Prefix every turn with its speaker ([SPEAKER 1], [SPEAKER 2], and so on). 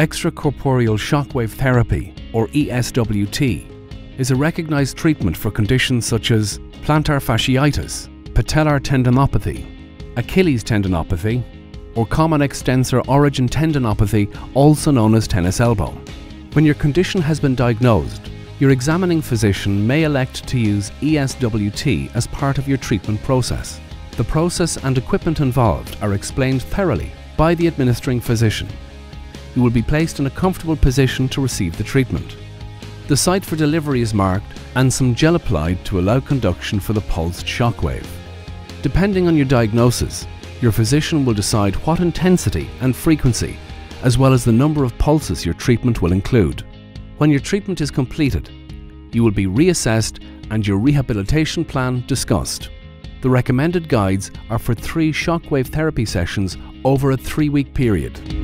[SPEAKER 1] Extracorporeal shockwave therapy, or ESWT, is a recognized treatment for conditions such as plantar fasciitis, patellar tendinopathy, Achilles tendinopathy, or common extensor origin tendinopathy, also known as tennis elbow. When your condition has been diagnosed, your examining physician may elect to use ESWT as part of your treatment process. The process and equipment involved are explained thoroughly by the administering physician. You will be placed in a comfortable position to receive the treatment. The site for delivery is marked and some gel applied to allow conduction for the pulsed shockwave. Depending on your diagnosis, your physician will decide what intensity and frequency, as well as the number of pulses your treatment will include. When your treatment is completed, you will be reassessed and your rehabilitation plan discussed. The recommended guides are for three shockwave therapy sessions over a three week period.